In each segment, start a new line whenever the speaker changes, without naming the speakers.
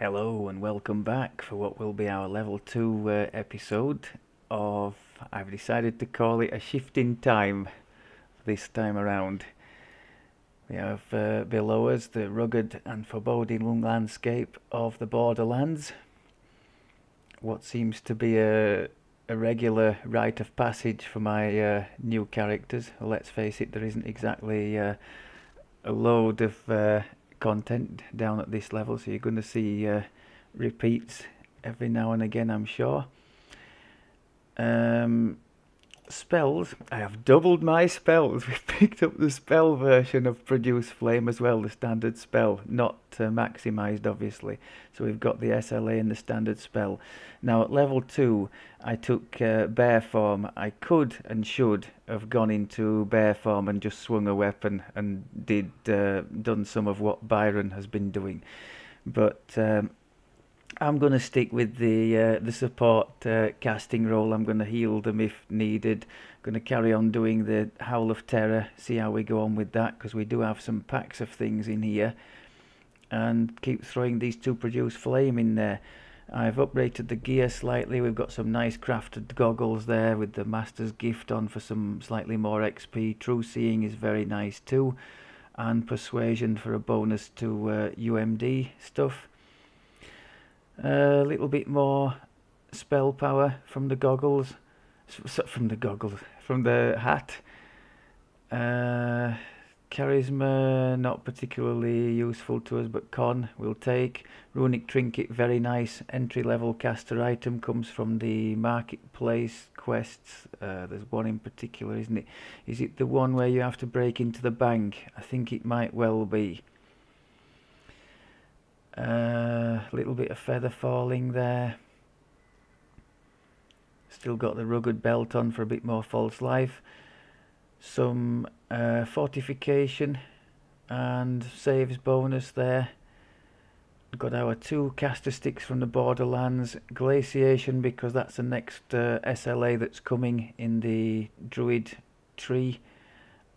Hello and welcome back for what will be our level 2 uh, episode of, I've decided to call it a shift in time this time around. We have uh, below us the rugged and foreboding landscape of the Borderlands. What seems to be a, a regular rite of passage for my uh, new characters. Let's face it, there isn't exactly uh, a load of uh, content down at this level, so you're going to see uh, repeats every now and again, I'm sure. Um, spells, I have doubled my spells. We've picked up the spell version of Produce Flame as well, the standard spell, not uh, maximized obviously. So we've got the SLA and the standard spell. Now at level 2, I took uh, bear form. I could and should have gone into bear form and just swung a weapon and did uh, done some of what Byron has been doing. But um, I'm going to stick with the uh, the support uh, casting role. I'm going to heal them if needed. I'm Going to carry on doing the Howl of Terror. See how we go on with that because we do have some packs of things in here, and keep throwing these two produce flame in there. I've upgraded the gear slightly. We've got some nice crafted goggles there with the Master's Gift on for some slightly more XP. True Seeing is very nice too, and Persuasion for a bonus to uh, UMD stuff a little bit more spell power from the goggles, from the goggles, from the hat. Uh, charisma, not particularly useful to us, but con we'll take. Runic Trinket, very nice entry level caster item, comes from the marketplace quests. Uh, there's one in particular, isn't it? Is it the one where you have to break into the bank? I think it might well be. A uh, little bit of feather falling there. Still got the rugged belt on for a bit more false life. Some uh, fortification and saves bonus there. Got our two caster sticks from the Borderlands. Glaciation because that's the next uh, SLA that's coming in the Druid tree.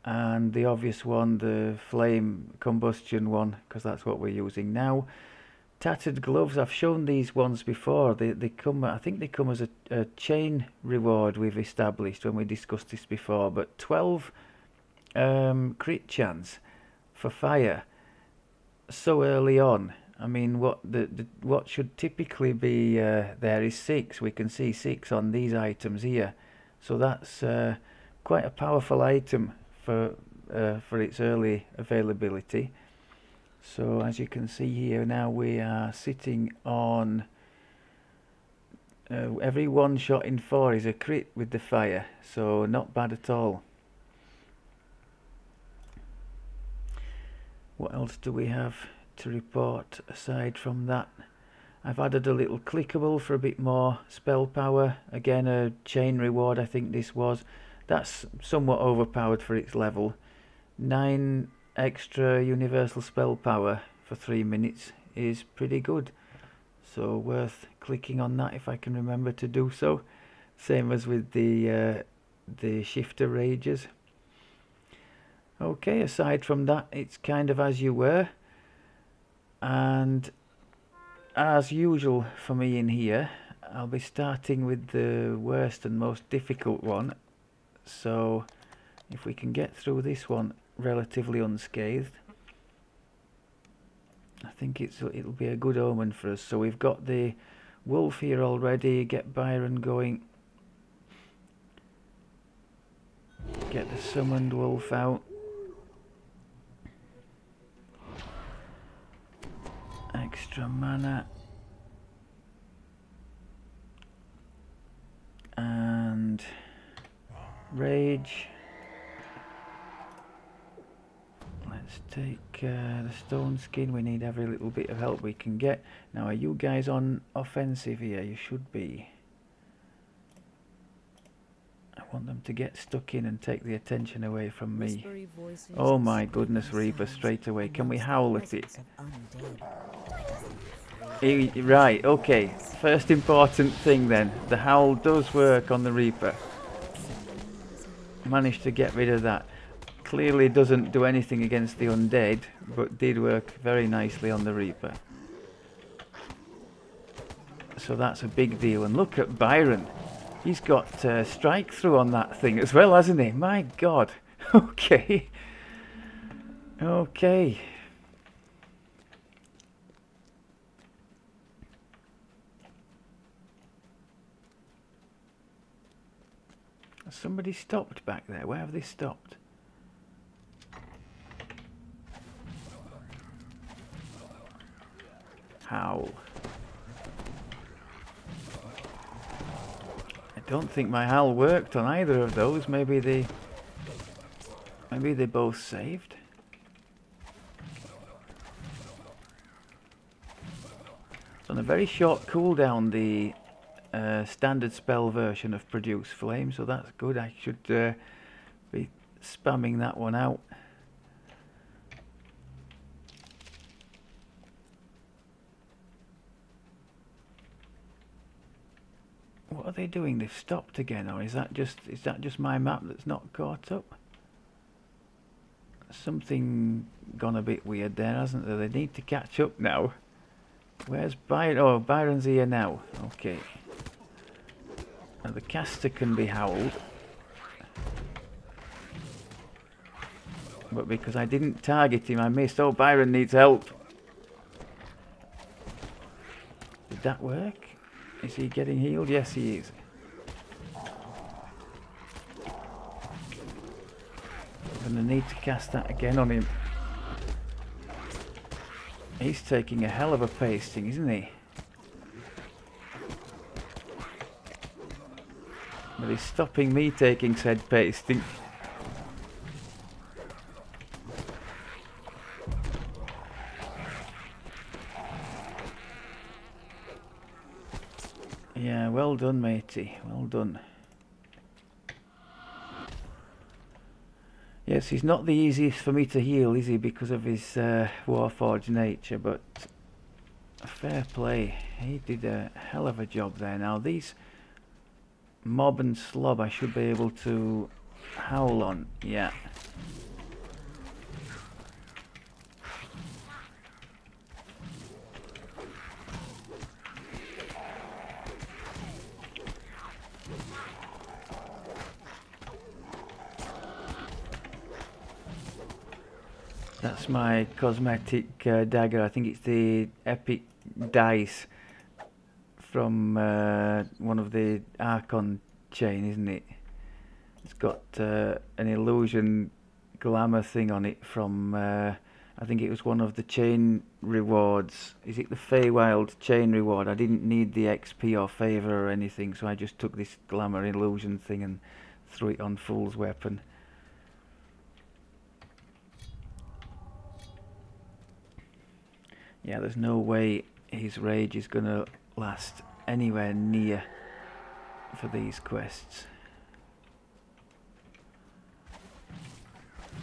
And the obvious one, the flame combustion one, because that's what we're using now. Tattered gloves i've shown these ones before. They, they come i think they come as a, a, chain reward we've established when we discussed this before but 12 um, crit chance for fire so early on. I mean what the, the what should typically be uh, there is six. We can see six on these items here. So that's uh, quite a powerful item for uh, for its early availability. So as you can see here now we are sitting on uh, every one shot in four is a crit with the fire so not bad at all. What else do we have to report aside from that? I've added a little clickable for a bit more spell power. Again a chain reward I think this was that's somewhat overpowered for its level. 9 extra universal spell power for three minutes is pretty good. So worth clicking on that if I can remember to do so. Same as with the uh, the shifter rages. Okay aside from that it's kind of as you were. And as usual for me in here I'll be starting with the worst and most difficult one so if we can get through this one relatively unscathed. I think it's it'll be a good omen for us. So we've got the wolf here already. Get Byron going. Get the summoned wolf out. Extra mana. And rage. Let's take uh, the stone skin. We need every little bit of help we can get. Now, are you guys on offensive here? You should be. I want them to get stuck in and take the attention away from me. Oh my goodness, Reaper, straight away. Can we howl at it? Right, okay. First important thing then. The howl does work on the Reaper. Managed to get rid of that clearly doesn't do anything against the undead, but did work very nicely on the Reaper. So that's a big deal. And look at Byron. He's got uh, strike through on that thing as well, hasn't he? My God. Okay. Okay. Somebody stopped back there. Where have they stopped? Howl. I don't think my howl worked on either of those. Maybe they... Maybe they both saved. On a very short cooldown, the standard spell version of Produce Flame, so that's good. I should uh, be spamming that one out. What are they doing? They've stopped again, or is that just is that just my map that's not caught up? Something gone a bit weird there, hasn't there? They need to catch up now. Where's Byron? Oh, Byron's here now. Okay. Now the caster can be howled. But because I didn't target him, I missed. Oh, Byron needs help. Did that work? Is he getting healed? Yes, he is. I'm going to need to cast that again on him. He's taking a hell of a pasting, isn't he? But he's stopping me taking said pasting. Yeah, well done, matey. Well done. Yes, he's not the easiest for me to heal, is he, because of his uh, Warforged nature, but fair play. He did a hell of a job there. Now, these mob and slob I should be able to howl on. Yeah. That's my cosmetic uh, dagger. I think it's the epic dice from uh, one of the Archon chain, isn't it? It's got uh, an illusion glamour thing on it from, uh, I think it was one of the chain rewards. Is it the Feywild chain reward? I didn't need the XP or favour or anything, so I just took this glamour illusion thing and threw it on Fool's Weapon. Yeah, there's no way his rage is going to last anywhere near for these quests.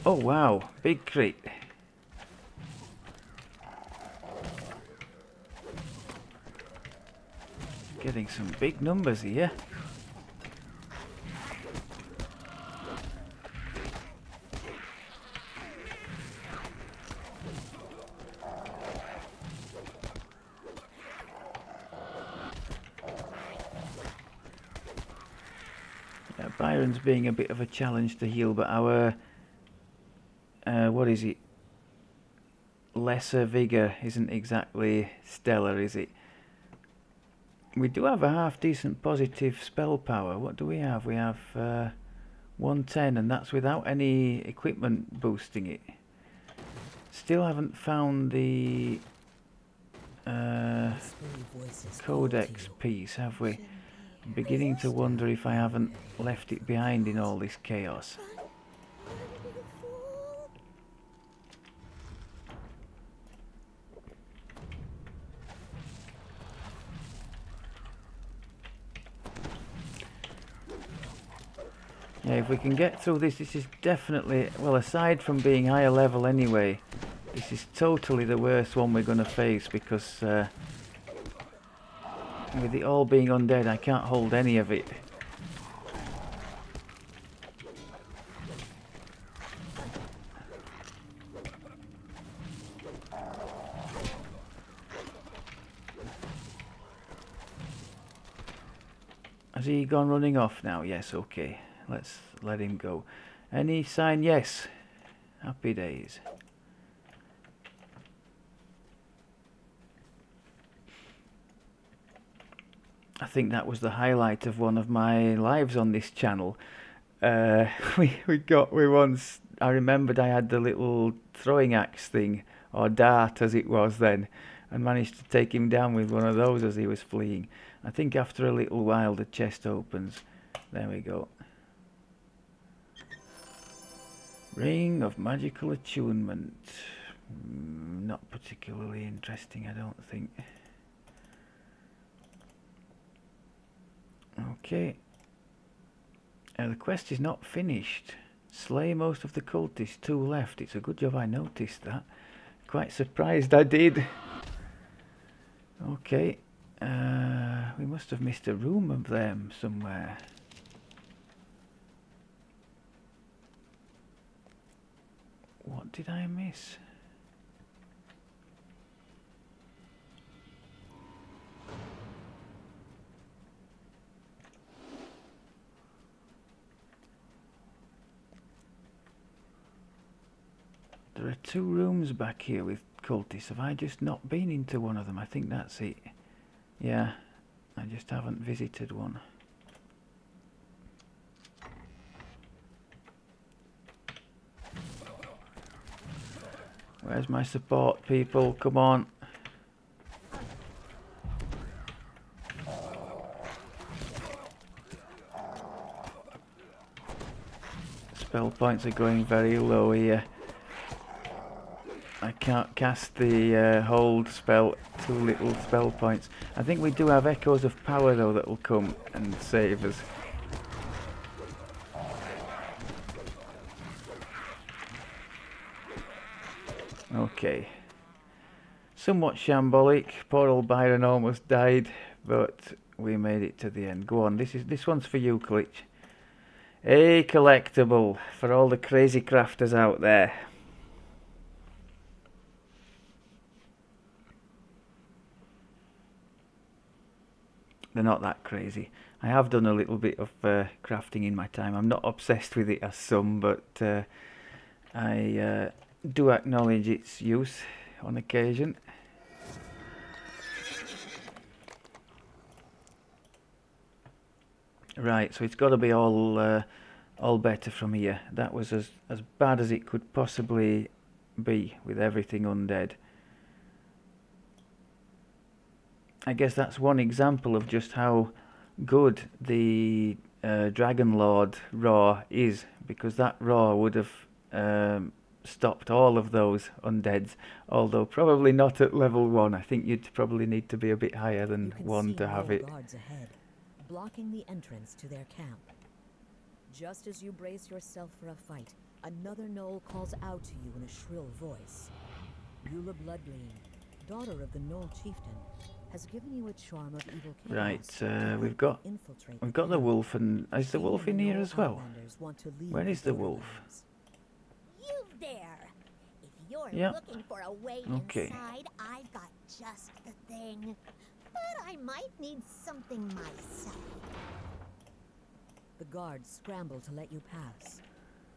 Oh wow, big crate. Getting some big numbers here. Byron's being a bit of a challenge to heal, but our uh, what is it? Lesser vigor isn't exactly stellar, is it? We do have a half decent positive spell power. What do we have? We have uh, 110, and that's without any equipment boosting it. Still haven't found the uh, codex piece, have we? I'm beginning to wonder if I haven't left it behind in all this chaos. Yeah, if we can get through this, this is definitely, well aside from being higher level anyway, this is totally the worst one we're going to face because uh, with it all being undead, I can't hold any of it. Has he gone running off now? Yes, okay. Let's let him go. Any sign? Yes. Happy days. I think that was the highlight of one of my lives on this channel. Uh, we we got we once. I remembered I had the little throwing axe thing or dart as it was then, and managed to take him down with one of those as he was fleeing. I think after a little while the chest opens. There we go. Ring of Magical Attunement. Mm, not particularly interesting, I don't think. Okay. Uh, the quest is not finished. Slay most of the cultists, two left. It's a good job I noticed that. Quite surprised I did. Okay. Uh, we must have missed a room of them somewhere. What did I miss? There are two rooms back here with cultists. Have I just not been into one of them? I think that's it. Yeah, I just haven't visited one. Where's my support people? Come on. Spell points are going very low here. I can't cast the uh, hold spell, too little spell points. I think we do have echoes of power though that will come and save us. Okay. Somewhat shambolic. Poor old Byron almost died, but we made it to the end. Go on, this is this one's for you, Glitch. A collectible for all the crazy crafters out there. They're not that crazy. I have done a little bit of uh, crafting in my time. I'm not obsessed with it as some, but uh, I uh, do acknowledge its use on occasion. Right, so it's got to be all uh, all better from here. That was as as bad as it could possibly be with everything undead. I guess that's one example of just how good the uh, Dragon Lord Raw is, because that Raw would have um, stopped all of those undeads, although probably not at level one. I think you'd probably need to be a bit higher than one to have it.
Ahead, blocking the entrance to their camp. Just as you brace yourself for a fight, another gnoll calls out to you in a shrill voice. Eula Bloodgleam, daughter of the chieftain, has given you a charm of evil.
Right, uh, we've got we've got the wolf, and is the wolf in here as well? Where is the wolf?
You there! If you're
Yep.
looking for a way
Okay.
inside, I've got just the thing. But I might need something myself.
The guards scramble to let you pass.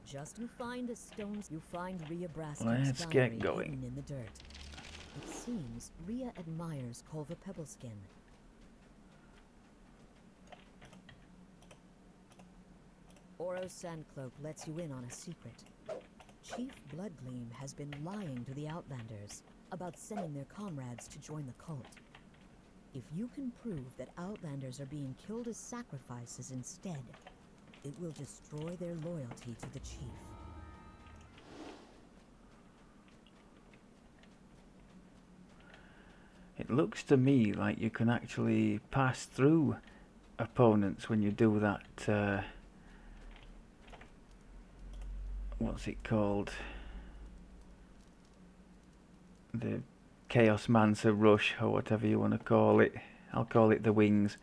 Just you find a stone, you find Rhea
Let's get going.
in the dirt. It seems Rhea admires Kolva Pebbleskin. Oro Sandcloak lets you in on a secret. Chief Bloodgleam has been lying to the Outlanders about sending their comrades to join the cult. If you can prove that Outlanders are being killed as sacrifices instead, it will destroy their loyalty to the chief.
It looks to me like you can actually pass through opponents when you do that. Uh, what's it called? The Chaos Mancer Rush, or whatever you want to call it. I'll call it the Wings.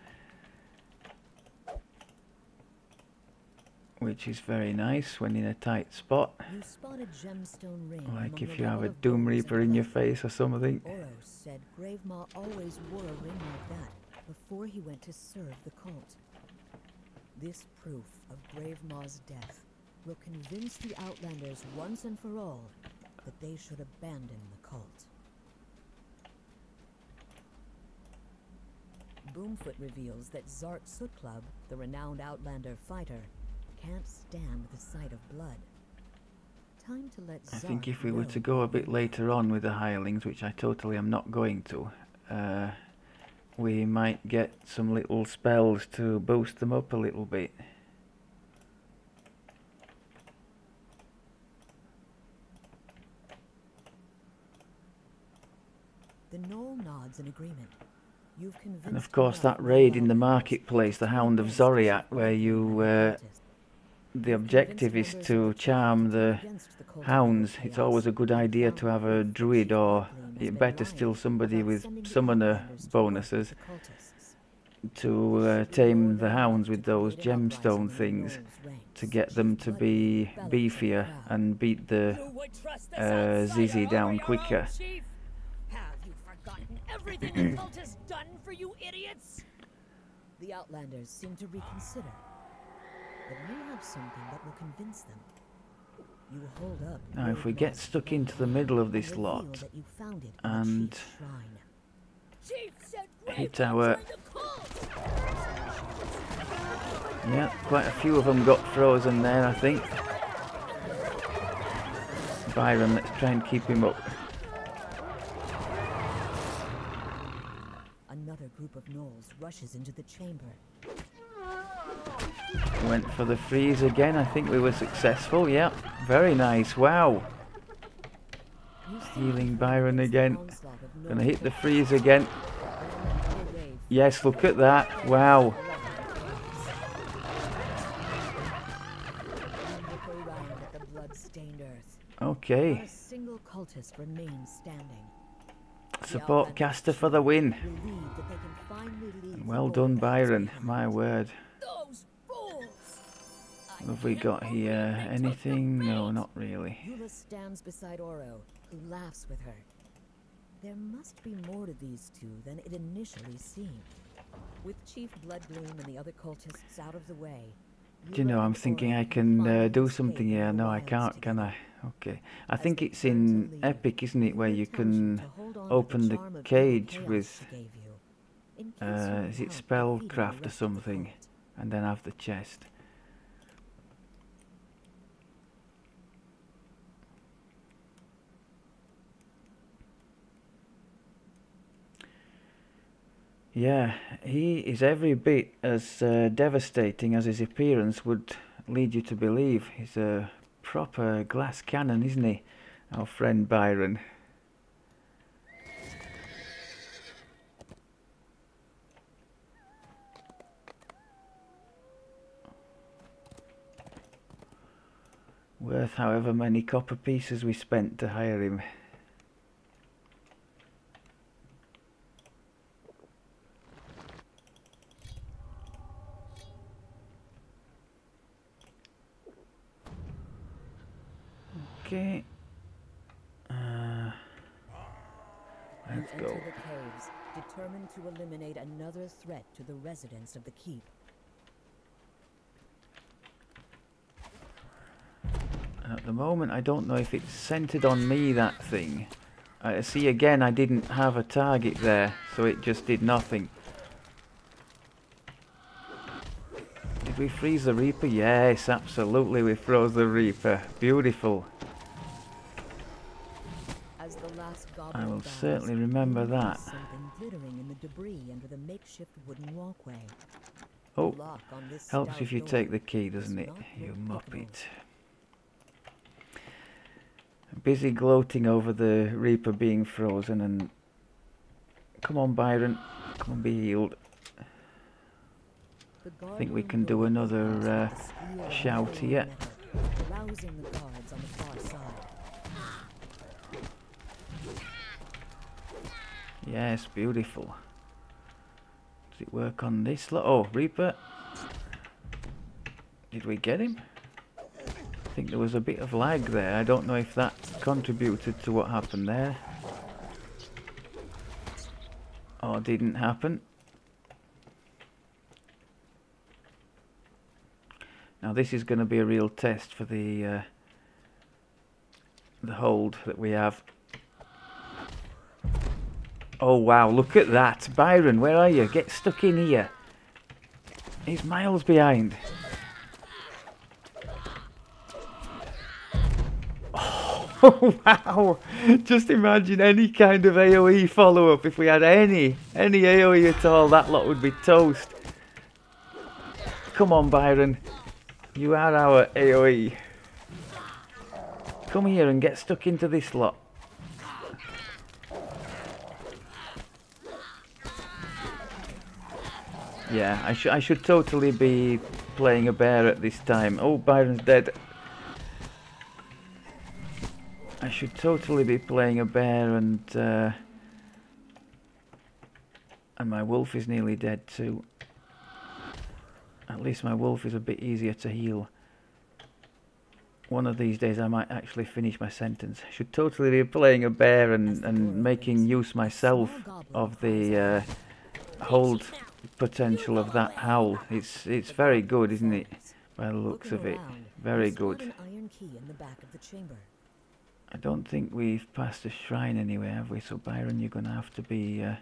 Which is very nice when in a tight spot.
You spot a gemstone ring.
Like if you have a Doom Reaper in your face or something.
Oros said Gravemaw always wore a ring like that before he went to serve the cult. This proof of Grave Maw's death will convince the Outlanders once and for all that they should abandon the cult. Boomfoot reveals that Zark Soot Club, the renowned Outlander fighter, can't stand the sight of blood. Time to let
I
Zark
think if we were to go a bit later on with the hirelings, which I totally am not going to, uh, we might get some little spells to boost them up a little bit.
The gnoll nods in agreement. You've convinced
And of course, that raid in the marketplace, the Hound of
Xoriat,
where you, uh. The objective is to charm the
against the cult of
hounds. It's always a good idea to have a druid or,
Bloodblade has
it
been
better still somebody with summoner
Outlanders to work with
bonuses to uh, tame the hounds with those
create an uprising
gemstone things to get them to be beefier and beat the
You would trust this
uh, down quicker.
own chief? Have you forgotten everything the cult has done for you idiots?
The Outlanders seem to reconsider. But you have something that will convince them. You hold up.
Now, if we get stuck into the middle of this lot
that you found it in the
and
chief's shrine.
Chief said
Hit our-
joined.
Yeah, quite a few of them got frozen there, I think. Byron, let's try and keep him up.
Another group of gnolls rushes into the chamber.
Went for the freeze again. I think we were successful. Yeah, very nice. Wow. Healing Byron again. Gonna hit the freeze again. Yes, look at that. Wow. Okay. Support caster for the win. Well done, Byron. My word.
Those
What have we got here?
they took the
Anything? No, not really.
Eula stands beside Oro, who laughs with her. There must be more to these two than it initially seemed. With Chief Bloodbloom and the other cultists out of the way.
Do you know, I'm thinking I can uh, do something here. No, I can't, can. I? Okay. I think it's in Epic, isn't it, where you can
to hold on to
open the
charm of evil
cage with,
she gave you, in case
uh, is it
help defeating the
spellcraft or
rest of the
something? and then have the chest. Yeah, he is every bit as uh, devastating as his appearance would lead you to believe. He's a proper glass cannon, isn't he? Our friend Byron. Worth however many copper pieces we spent to hire him. Okay. Uh,
You
let's
enter
go.
the caves, determined to eliminate another threat to the residents of the keep.
At the moment, I don't know if it's centered on me, that thing. I see again, I didn't have a target there, so it just did nothing. Did we freeze the Reaper? Yes, absolutely, we froze the Reaper. Beautiful.
As the last
I will certainly remember that.
Glittering in the debris under the makeshift wooden walkway.
Oh,
The lock on this
helps if you take the key,
does
doesn't it? You muppet. Busy gloating over the Reaper being frozen and... Come on, Byron. Come on, be healed.
I
think we can do another, uh,
the squeal of
shout here.
metal, Rousing the guards on the far side.
Yes, beautiful. Does it work on this lot? Oh, Reaper. Did we get him? I think there was a bit of lag there. I don't know if that contributed to what happened there. Or didn't happen. Now this is going to be a real test for the uh, the hold that we have. Oh wow, look at that. Byron, where are you? Get stuck in here. He's miles behind. Oh wow! Just imagine any kind of AoE follow-up. If we had any, any AoE at all, that lot would be toast. Come on, Byron. You are our AoE. Come here and get stuck into this lot. Yeah, I, should I should totally be playing a bear at this time. Oh, Byron's dead. I should totally be playing a bear and uh, and my wolf is nearly dead too. At least my wolf is a bit easier to heal. One of these days I might actually finish my sentence. I should totally be playing a bear and, and making use myself of the uh, hold potential of that howl. It's it's very good, isn't it? By the looks of it. Very good.
An iron key in the back of the chamber.
I don't think we've passed a shrine anywhere, have we? So Byron, you're going to have to be... Uh,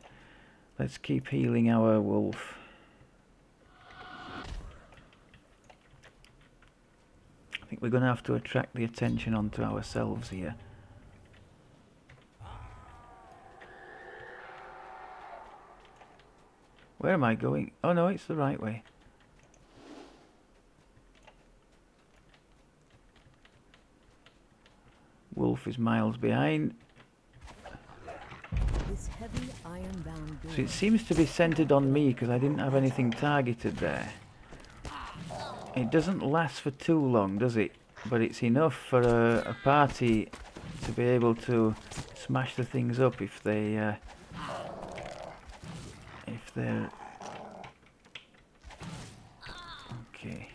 let's keep healing our wolf. I think we're going to have to attract the attention onto ourselves here. Where am I going? Oh no, it's the right way. Wolf is miles behind.
This heavy iron-bound door
So it seems to be centered on me because I didn't have anything targeted there. It doesn't last for too long, does it? But it's enough for a, a party to be able to smash the things up if they uh, if they're okay.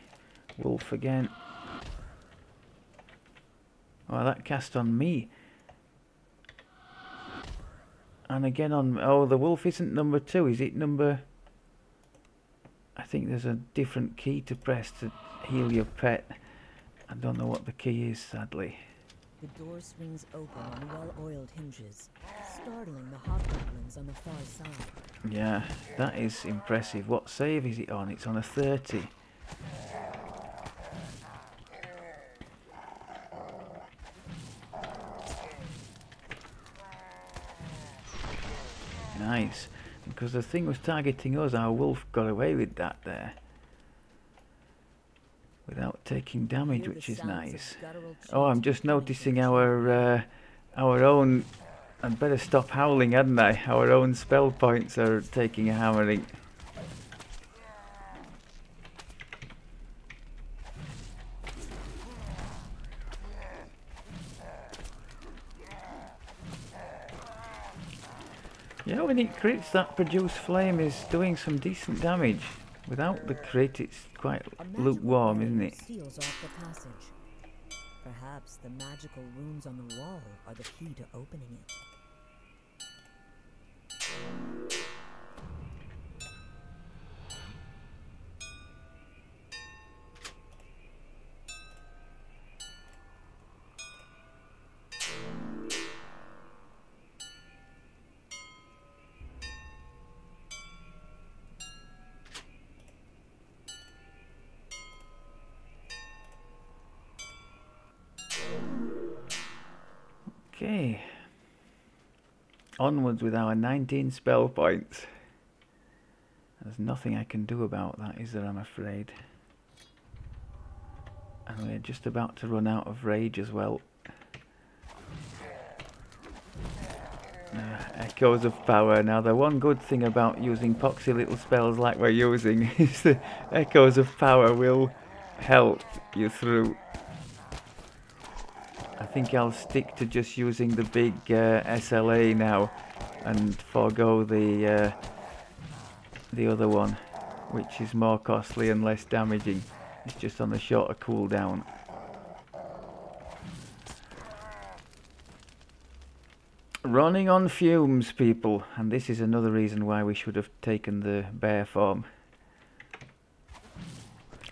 Wolf again. Oh, that cast on me. And again on... Oh, the wolf isn't number two. Is it number... I think there's a different key to press to heal your pet. I don't know what the key is, sadly.
The door swings open on well-oiled hinges, startling the hobgoblins on the far side.
Yeah, that is impressive. What save is it on? It's on a 30. Nice. Because the thing was targeting us, our wolf got away with that there. Taking damage, which is nice. Oh, I'm just noticing our uh, our own. I'd better stop howling, hadn't I? Our own spell points are taking a hammering. Yeah, when it crits, that produce flame is doing some decent damage. Without the crit, it's quite lukewarm, isn't it?
Perhaps the magical runes on the wall are the key to opening it.
Onwards with our 19 spell points. There's nothing I can do about that, is there, I'm afraid. And we're just about to run out of rage as well. Uh, echoes of power. Now, the one good thing about using poxy little spells like we're using is the echoes of power will help you through. I think I'll stick to just using the big uh, SLA now and forego the uh, the other one, which is more costly and less damaging. It's just on the shorter cooldown. Running on fumes, people, and this is another reason why we should have taken the bear form.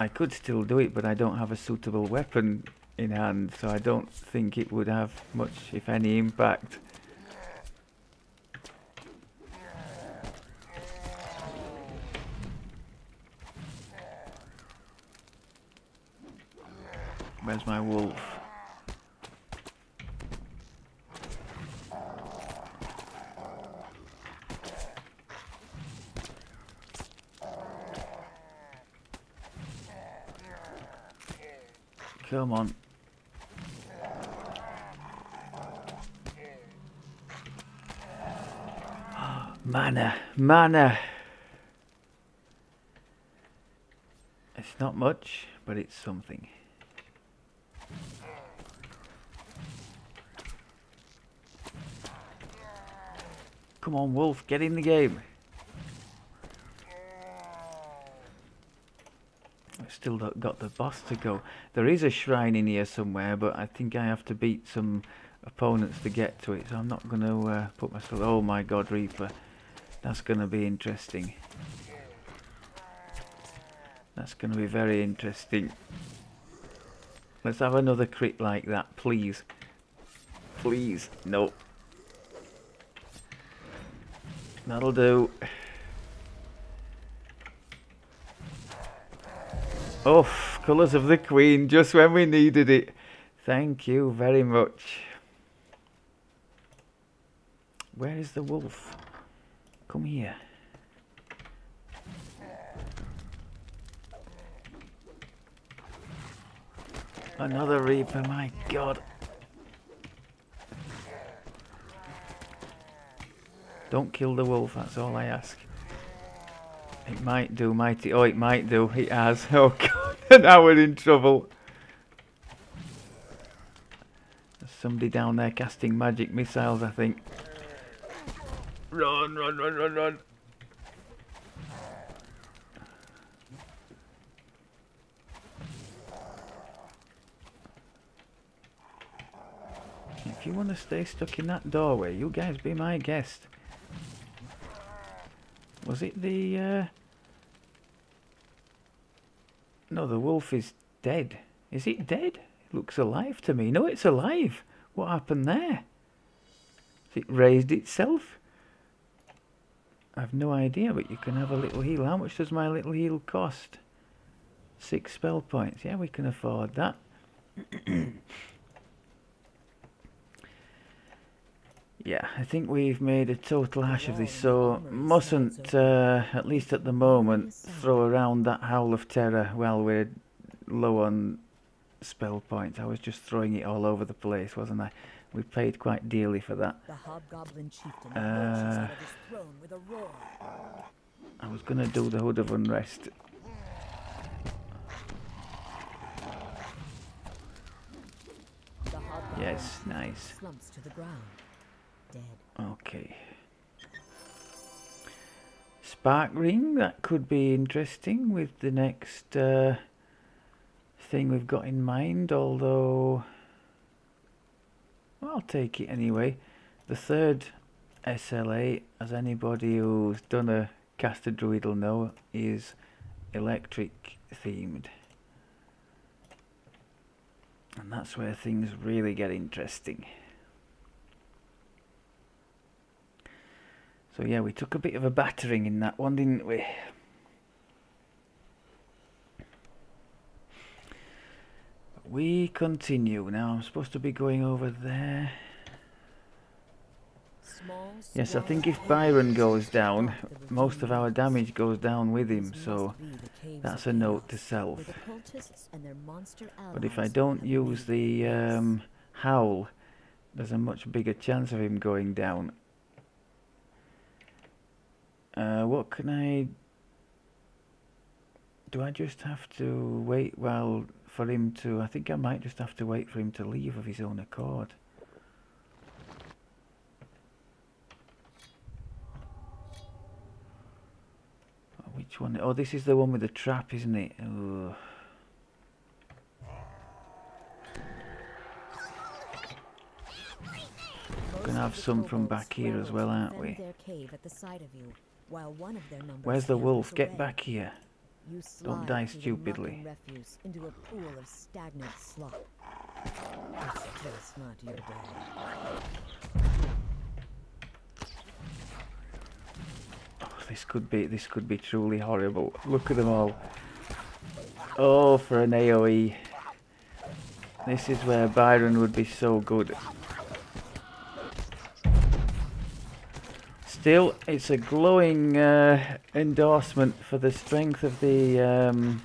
I could still do it, but I don't have a suitable weapon in hand, so I don't think it would have much, if any, impact. Where's my wolf? Come on. Mana, mana. It's not much, but it's something. Come on, Wolf, get in the game. I've still got the boss to go. There is a shrine in here somewhere, but I think I have to beat some opponents to get to it, so I'm not going to uh, put myself... Oh my god, Reaper. That's going to be interesting. That's going to be very interesting. Let's have another crit like that, please. Please. No. That'll do. Oh, colours of the Queen, just when we needed it. Thank you very much. Where is the wolf? Come here. Another Reaper, my god. Don't kill the wolf, that's all I ask. It might do, might? Oh, it might do. It has. Oh, God. now we're in trouble. There's somebody down there casting magic missiles, I think. Run, run, run, run, run. If you want to stay stuck in that doorway, you guys be my guest. Was it the... Uh... No, the wolf is dead. Is it dead? It looks alive to me. No, it's alive. What happened there? It raised itself? I've no idea, but you can have a little heal. How much does my little heal cost? Six spell points. Yeah, we can afford that. Yeah, I think we've made a total hash of this, so mustn't, uh, at least at the moment, throw around that Howl of Terror while we're low on spell points. I was just throwing it all over the place, wasn't I? We paid quite dearly for that.
The hobgoblin chieftain
Uh,
out of his with a roar.
I was going to do the Hood of Unrest. Yes, nice.
slumps to the ground, dead.
Okay. Spark Ring, that could be interesting with the next uh, thing we've got in mind, although I'll take it anyway. The third SLA, as anybody who's done a caster druid will know, is electric themed. And that's where things really get interesting. So yeah, we took a bit of a battering in that one, didn't we? We continue. Now I'm supposed to be going over there. Yes, I think if Byron goes down, most of our damage goes down with him, so
must be the caves
that's a note to self.
where the cultists and their monster
But if I don't use the um, howl, there's a much bigger chance of him going down. Uh, what can I... Do I just have to wait while for him to... I think I might just have to wait for him to leave of his own accord. Oh, Which one? Oh, this is the one with the trap, isn't it? Ugh.
Most
Gonna have some from back here as well, aren't we?
Their cave at the sight of you, while one of their numbers
Where's the wolf? Get back here.
You slide
die stupidly.
refuse into a pool of stagnant slop. It's not your day.
Oh, this could be this could be truly horrible. Look at them all. Oh, for an AOE. This is where Byron would be so good. Still, it's a glowing uh, endorsement for the strength of the um,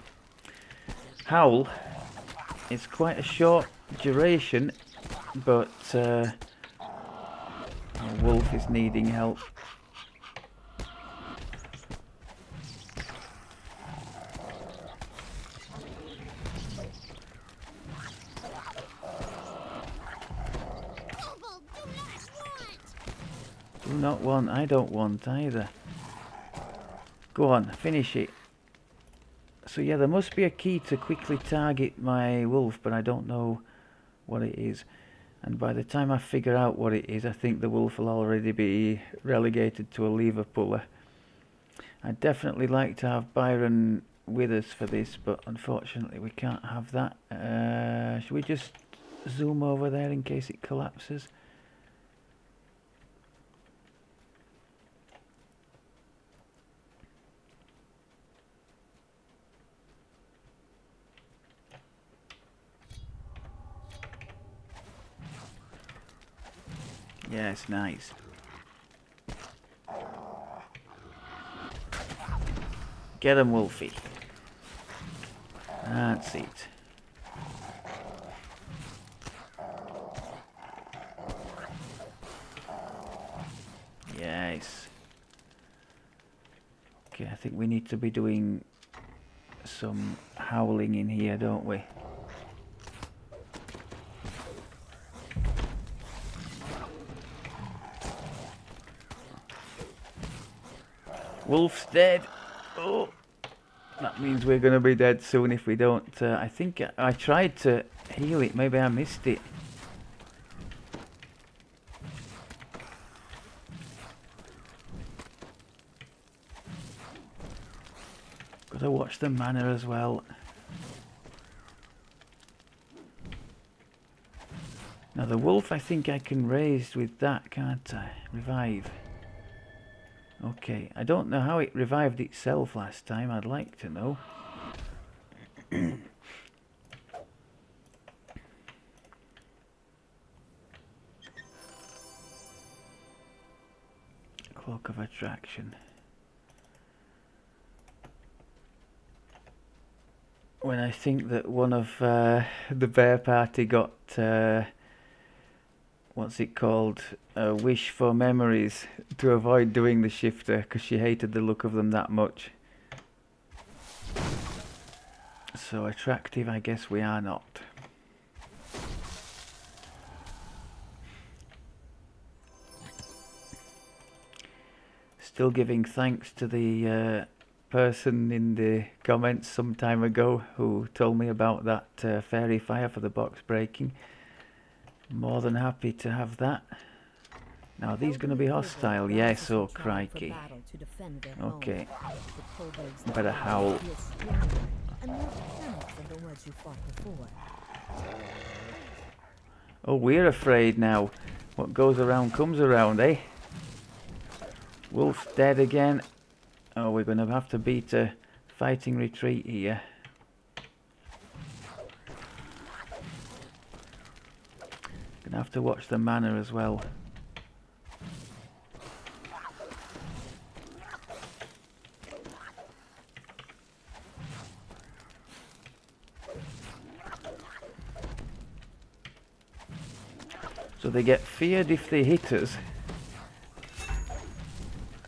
howl. It's quite a short duration, but uh, wolf is needing help.
Not want,
I don't want either. Go on, finish it. So yeah, there must be a key to quickly target my wolf, but I don't know what it is. And by the time I figure out what it is, I think the wolf will already be relegated to a lever puller. I'd definitely like to have Byron with us for this, but unfortunately we can't have that. Uh, should we just zoom over there in case it collapses? Yes, nice. Get him, Wolfie. That's it. Yes. Okay, I think we need to be doing some howling in here, don't we? Wolf's dead. Oh, that means we're going to be dead soon if we don't. Uh, I think I, I tried to heal it. Maybe I missed it. Gotta watch the mana as well. Now the wolf I think I can raise with that, can't I? Revive. Okay, I don't know how it revived itself last time, I'd like to know. Cloak of Attraction. When I think that one of uh, the bear party got uh, what's it called? A wish for memories to avoid doing the shifter because she hated the look of them that much. So attractive, I guess we are not. Still giving thanks to the uh, person in the comments some time ago who told me about that uh, Faerie Fire for the box breaking. More than happy to have that. Now, are these going to be hostile? Yes, oh crikey. Okay. Better howl. Oh, we're afraid now. What goes around comes around, eh? Wolf's dead again. Oh, we're going to have to beat a fighting retreat here. Have to watch the mana as well. So they get feared if they hit us.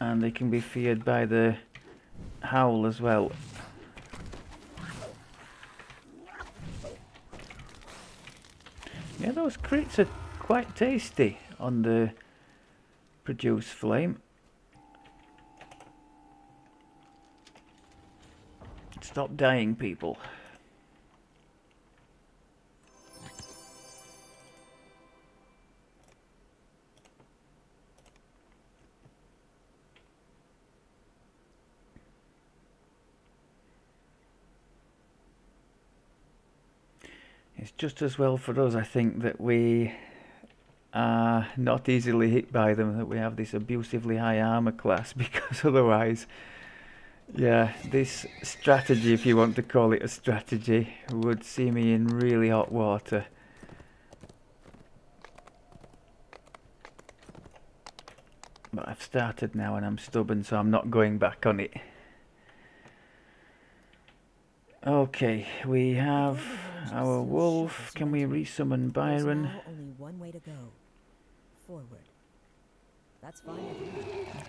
And they can be feared by the howl as well. Yeah, those crits are quite tasty on the produce flame. Stop dying, people. Just as well for us, I think, that we are not easily hit by them, that we have this abusively high armor class, because otherwise, yeah, this strategy, if you want to call it a strategy, would see me in really hot water. But I've started now and I'm stubborn, so I'm not going back on it. Okay, we have our wolf. Can we resummon Byron?
only one way to go. Forward. That's fine.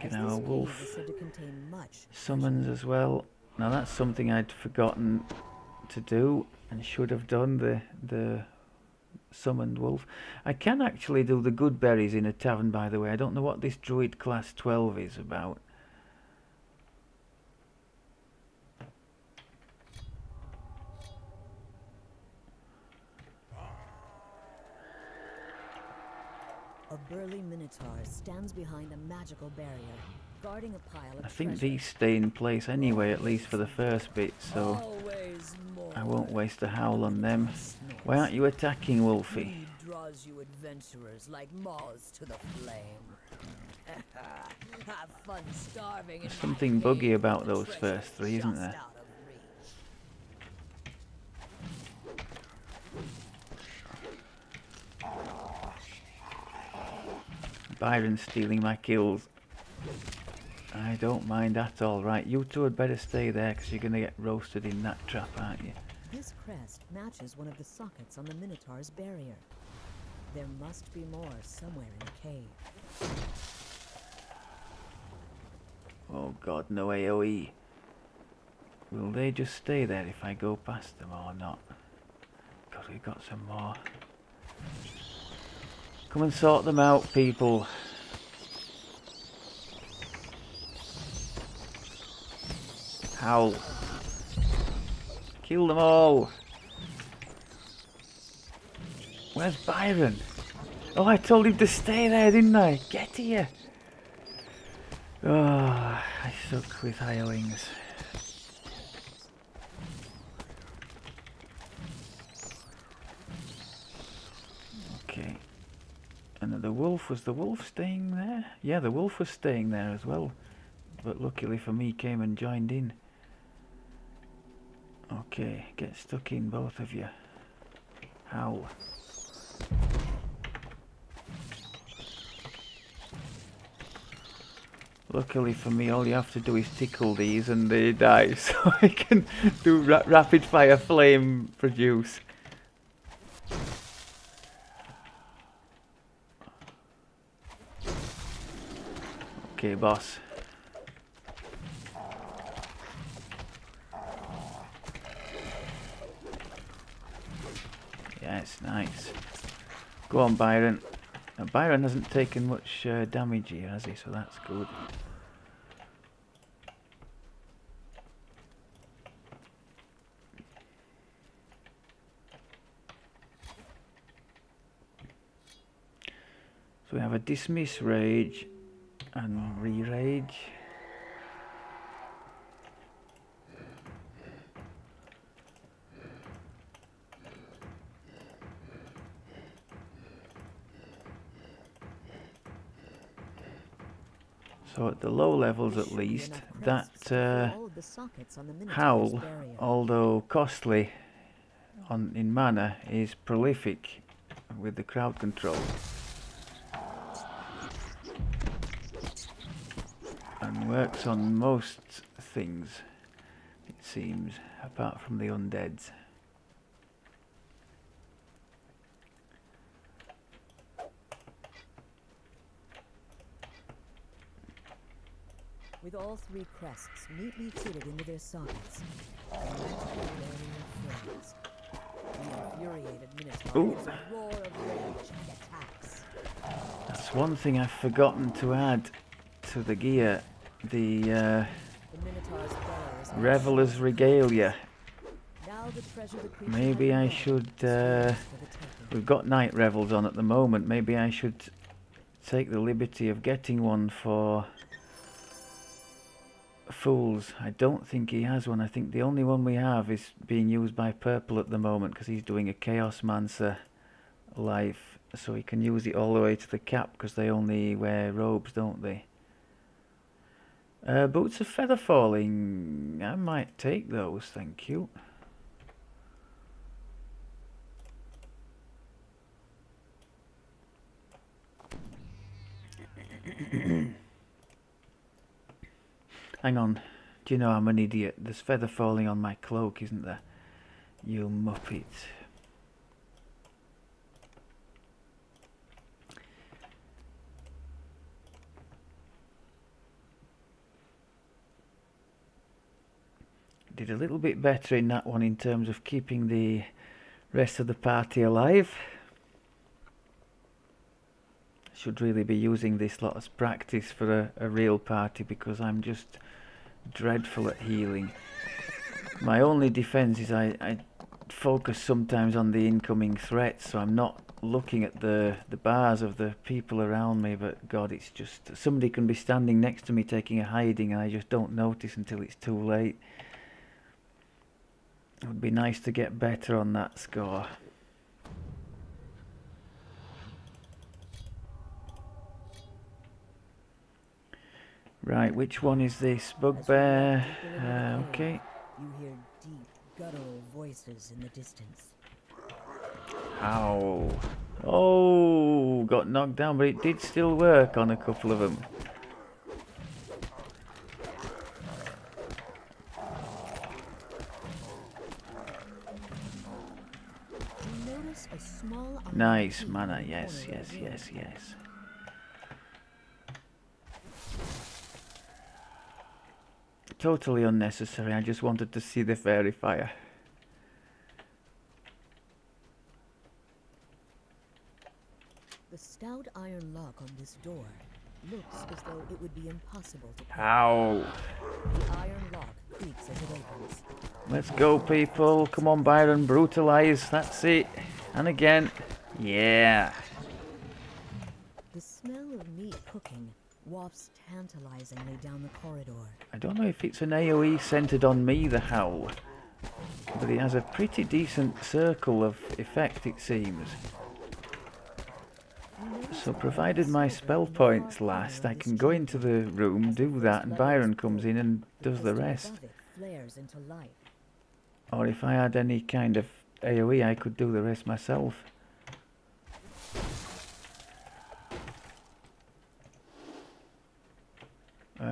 Get our wolf.
is said to contain much
Summons as well. Now that's something I'd forgotten to do and should have done the the summoned wolf. I can actually do the good berries in a tavern by the way. I don't know what this druid class 12 is about.
Burly minotaur stands behind a magical barrier, guarding a pile of
I think
treasure.
these stay in place anyway, at least for the first bit, so I won't waste a howl on them. Why aren't you attacking Wolfie?
Draws you adventurers like moths to the flame. Have fun starving
There's something buggy about those first three, isn't there?
out of reach.
Byron's stealing my kills. I don't mind at all. Right, you two had better stay there because you're going to get roasted in that trap, aren't you?
This crest matches one of the sockets on the minotaur's barrier. There must be more somewhere in the cave.
Oh god, no AoE. Will they just stay there if I go past them or not? God, we've got some more. Come and sort them out, people. Howl. Kill them all. Where's Byron? Oh, I told him to stay there, didn't I? Get here. Oh, I suck with hirelings. Okay. And the wolf, was the wolf staying there? Yeah, the wolf was staying there as well. But luckily for me, came and joined in. Okay, get stuck in, both of you. Howl. Luckily for me, all you have to do is tickle these and they die, so I can do ra rapid fire flame produce. Okay, boss. Yes, nice. Go on, Byron. Now, Byron hasn't taken much uh, damage here, has he? So that's good. So we have a dismiss rage and re-rage. So at the low levels at least, that uh,
all of the sockets on the minotaur's
howl, although costly on in mana, is prolific with the crowd control. And works on most things, it seems, apart from the undeads.
With all three crests neatly fitted into their sockets, the magical barrier flames. The infuriated minotaur
Ooh.
gives a roar of rage and attacks.
That's one thing I've forgotten to add to the gear. The uh,
The minotaur's bellow is
Reveler's Regalia.
Now the treasure the creature
Maybe I should, uh,
yours for the taking.
We've got night revels on at the moment. Maybe I should take the liberty of getting one for Fools. I don't think he has one. I think the only one we have is being used by Purple at the moment because he's doing a Chaos Mancer life. So he can use it all the way to the cap because they only wear robes, don't they? Uh, boots of feather falling. I might take those, thank you. Hang on. Do you know I'm an idiot? There's feather falling on my cloak, isn't there? You muppet. Did a little bit better in that one in terms of keeping the rest of the party alive. Should really be using this lot as practice for a, a real party because I'm just dreadful at healing. My only defense is I, I focus sometimes on the incoming threats, so I'm not looking at the, the bars of the people around me, but God, it's just somebody can be standing next to me taking a hiding and I just don't notice until it's too late. It would be nice to get better on that score. Right, which one is this? Bugbear. Uh, okay.
You hear deep, guttural voices in the distance.
Ow. Oh, got knocked down, but it did still work on a couple of them.
You notice a small iron
Nice mana, yes, yes, yes, yes. Totally unnecessary, I just wanted to see the Faerie Fire.
The stout iron lock on this door looks as though it would be impossible to pick.
Ow.
The iron lock creaks as it opens.
Let's go, people. Come on, Byron, brutalize. That's it. And again. Yeah.
The smell of meat cooking wafts tantalizingly down the corridor.
I don't know if it's an AoE centered on me, the howl. But it has a pretty decent circle of effect, it seems. So provided my spell points last, I can go into the room, do that, and Byron comes in and does the rest.
above it flares into life.
Or if I had any kind of AoE, I could do the rest myself.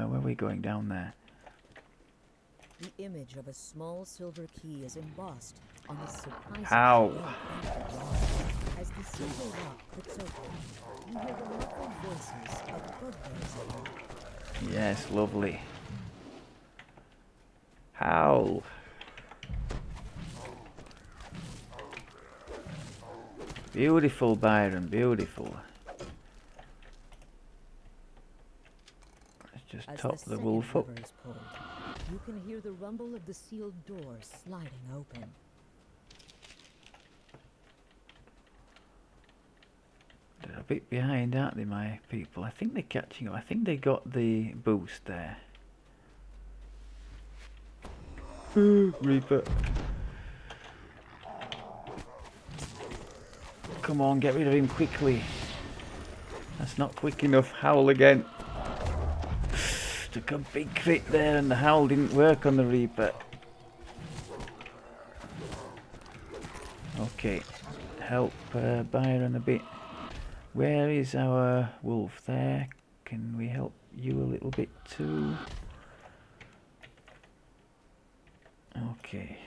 Uh, where are we going down there?
The image of a small silver key is embossed on the surprisingly
Ow.
As the silver lock clicks open, you hear the voices of.
Yes, lovely. How? Beautiful, Byron, beautiful. Let's just
As
top
the,
the wolf up.
is pulled, you can hear the rumble of the sealed door sliding open.
They're a bit behind, aren't they, my people? I think they're catching up. I think they got the boost there. Reaper. Come on, get rid of him quickly. That's not quick enough. Howl again. Took a big crit there and the howl didn't work on the Reaper. Okay. Help uh, Byron a bit. Where is our wolf there? Can we help you a little bit too? Okay.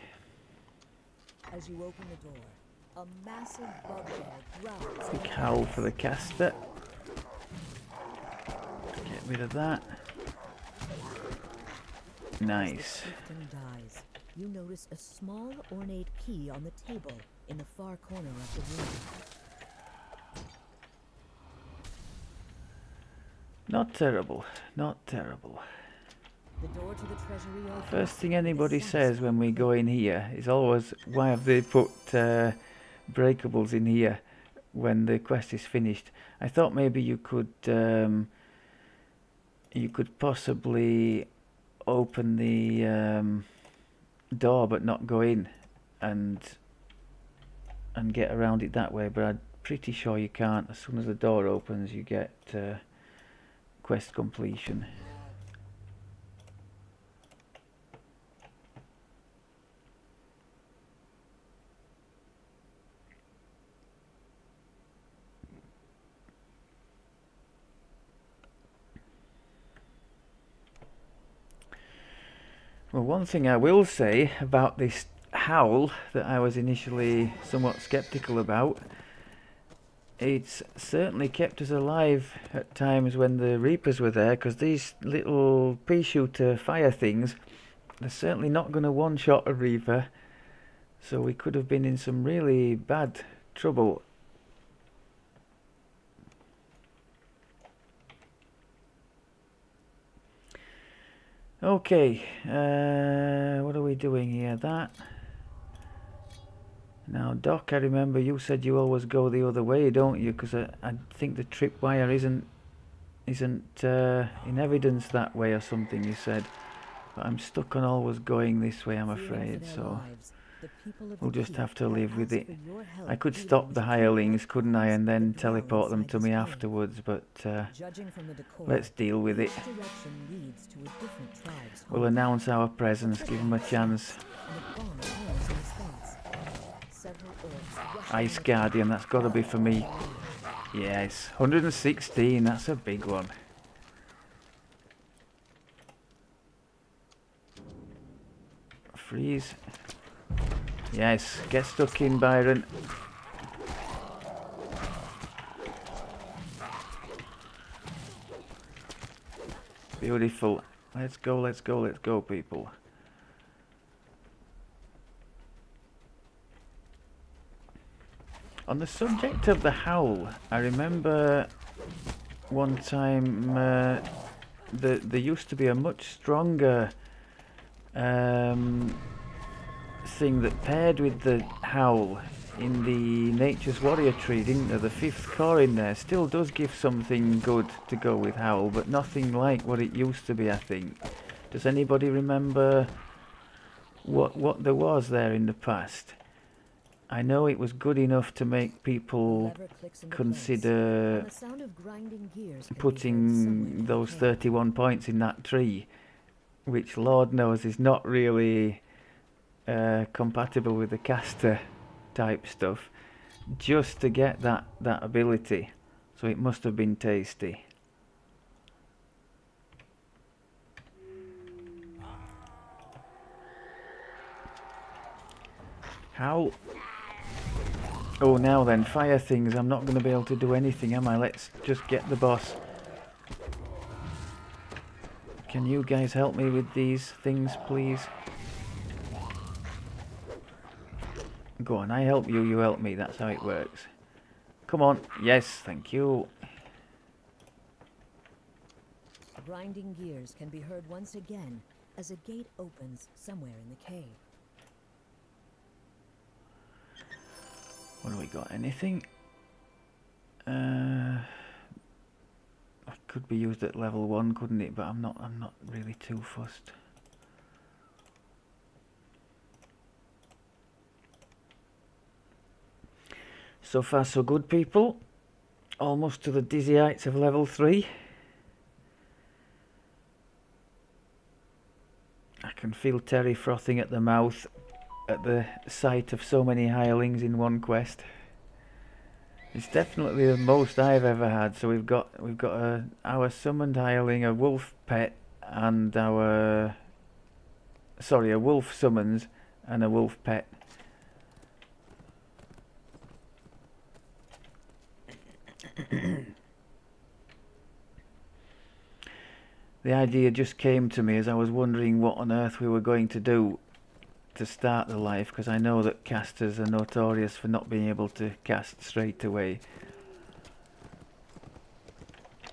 As you open the door, a massive bugbear growls.
Big howl for the caster. Get rid of that. Nice.
dies, you notice a small ornate key on the table in the far corner of the room.
Not terrible. Not terrible.
The door to the treasury.
First thing anybody says when we go in here is always, why have they put uh, breakables in here when the quest is finished? I thought maybe you could um, you could possibly open the um, door but not go in and and get around it that way but I'm pretty sure you can't. As soon as the door opens you get uh, quest completion Well, one thing I will say about this howl that I was initially somewhat skeptical about, it's certainly kept us alive at times when the Reapers were there, because these little pea shooter fire things, they're certainly not going to one-shot a Reaper, so we could have been in some really bad trouble. Okay, uh, what are we doing here? That. Now, Doc, I remember you said you always go the other way, don't you? Because I, I think the tripwire isn't isn't uh, in evidence that way or something. You said, but I'm stuck on always going this way. I'm afraid. So. We'll just have to live with it. I could stop the hirelings, couldn't I, and then teleport them to me afterwards, but uh, let's deal with it. We'll announce our presence, give them a chance. Ice Guardian, that's got to be for me. Yes, 116, that's a big one. Freeze. Yes, get stuck in, Byron. Beautiful. Let's go, let's go, let's go, people. On the subject of the howl, I remember one time uh, the, there used to be a much stronger um, thing that paired with the howl in the Nature's Warrior tree, didn't there? The fifth core in there still does give something good to go with howl, but nothing like what it used to be, I think. Does anybody remember what what there was there in the past? I know it was good enough to make people consider putting those 31 points in that tree, which Lord knows is not really uh, compatible with the caster type stuff just to get that that ability. So it must have been tasty. How? Oh now then fire things. I'm not going to be able to do anything am I? Let's just get the boss. Can you guys help me with these things please Go on, I help you, you help me. That's how it works. Come on. Yes, thank you.
Grinding gears can be heard once again as a gate opens somewhere in the cave.
What do we got? Anything? Uh, it could be used at level one, couldn't it? But I'm not. I'm not really too fussed. So far so good people. Almost to the dizzy heights of level 3. I can feel Terry frothing at the mouth at the sight of so many hirelings in one quest. It's definitely the most I've ever had. So we've got we've got a, our summoned hireling, a wolf pet, and our sorry, a wolf summons and a wolf pet. the idea just came to me as I was wondering what on earth we were going to do to start the life because I know that casters are notorious for not being able to cast straight away.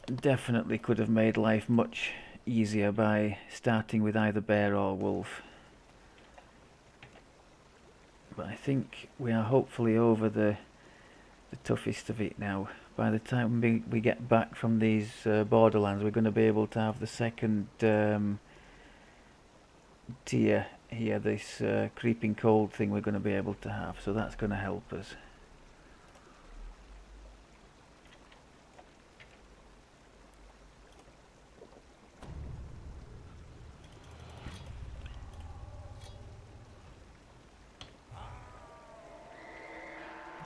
Definitely could have made life much easier by starting with either bear or wolf. But I think we are hopefully over the the toughest of it now by the time we, we get back from these uh, borderlands we're going to be able to have the second um, tier here, this uh, creeping cold thing we're going to be able to have, so that's going to help us.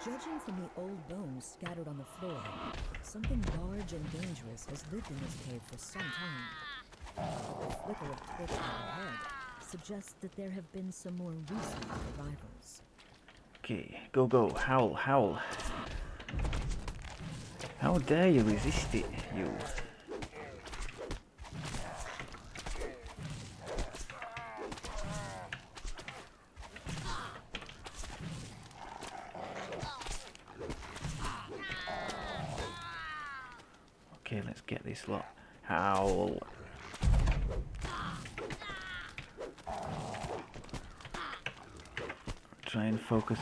Judging from the old bones scattered on the floor, something large and dangerous has lived in this cave for some time. The flicker of torch overhead suggests that there have been some more recent survivors.
Okay, go go, howl, howl. How dare you resist it, you? Okay, let's get this lot. Howl. Try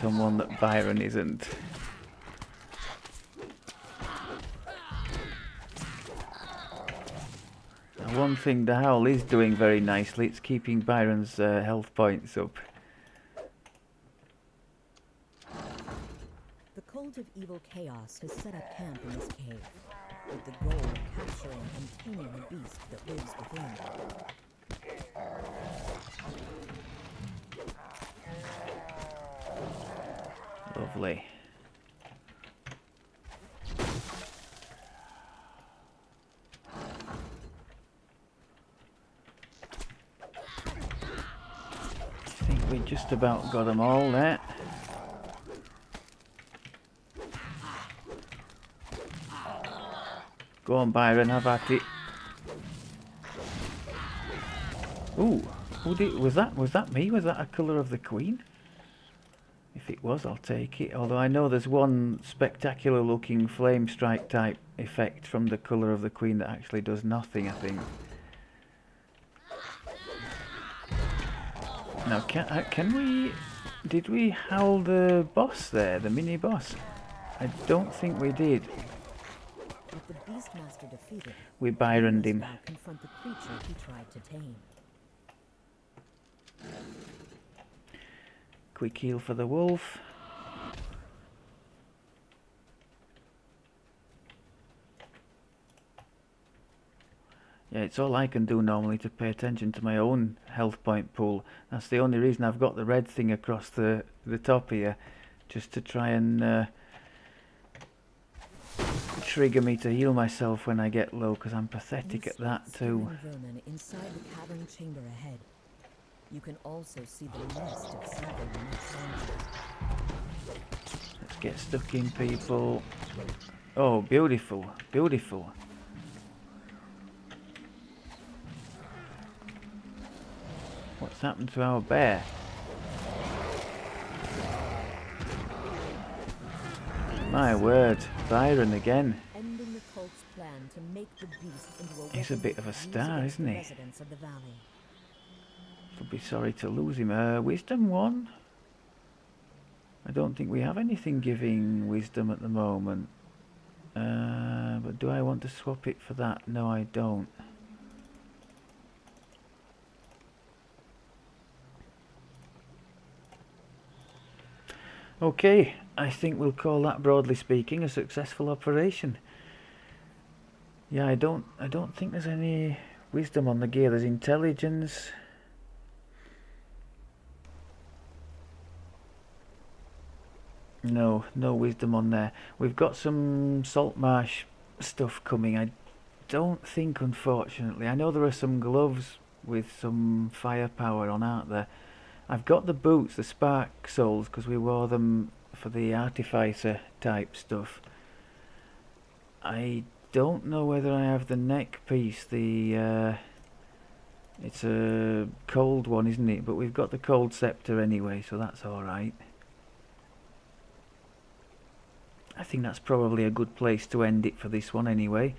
and focus on one that Byron isn't. Now, One thing the Howl is doing very nicely, it's keeping Byron's uh, health points up.
The cult of evil chaos has set up camp in this cave, with the goal of capturing and taming the beast that lives within.
I think we just about got them all there. Go on, Byron, have at it. Ooh, who did, was that? Was that me? Was that a colour of the Queen? If it was, I'll take it. Although I know there's one spectacular looking flame strike type effect from the colour of the Queen that actually does nothing, I think. Now, can, uh, can we... Did we howl the boss there, the mini boss? I don't think we did.
With the Beastmaster defeated,
We Byroned him.
now confront the creature he tried to tame.
Quick heal for the wolf. Yeah, it's all I can do normally to pay attention to my own health point pool. That's the only reason I've got the red thing across the, the top here, just to try and uh, trigger me to heal myself when I get low, because I'm pathetic at that too.
inside the cavern chamber ahead. You can also see the nest of larger.
Let's get stuck in, people. Oh, beautiful, beautiful. What's happened to our bear? My word, Byron again.
Ending the cult's plan to make the beast into a
He's a bit of a star, isn't he?
Residents of the valley.
Would be sorry to lose him. Uh, wisdom one. I don't think we have anything giving wisdom at the moment. Uh, but do I want to swap it for that? No, I don't. Okay, I think we'll call that broadly speaking a successful operation. Yeah, I don't I don't think there's any wisdom on the gear. There's intelligence. No, no wisdom on there. We've got some salt marsh stuff coming. I don't think, unfortunately. I know there are some gloves with some firepower on, aren't there? I've got the boots, the spark soles, because we wore them for the artificer type stuff. I don't know whether I have the neck piece, the uh, it's a cold one, isn't it? But we've got the cold scepter anyway, so that's all right. I think that's probably a good place to end it for this one anyway.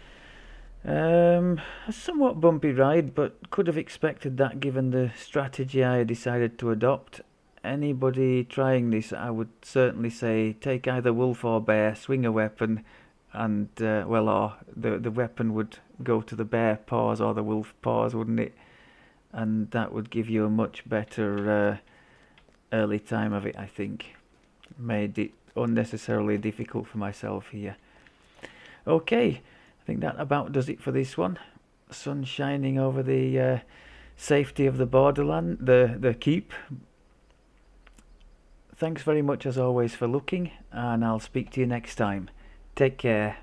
Um, a somewhat bumpy ride, but could have expected that given the strategy I decided to adopt. Anybody trying this, I would certainly say take either wolf or bear, swing a weapon, and uh, well, or the the weapon would go to the bear paws or the wolf paws, wouldn't it? and that would give you a much better uh, early time of it I think made it unnecessarily difficult for myself here. Okay I think that about does it for this one. Sun shining over the uh, safety of the borderland the the keep. Thanks very much as always for looking and I'll speak to you next time. Take care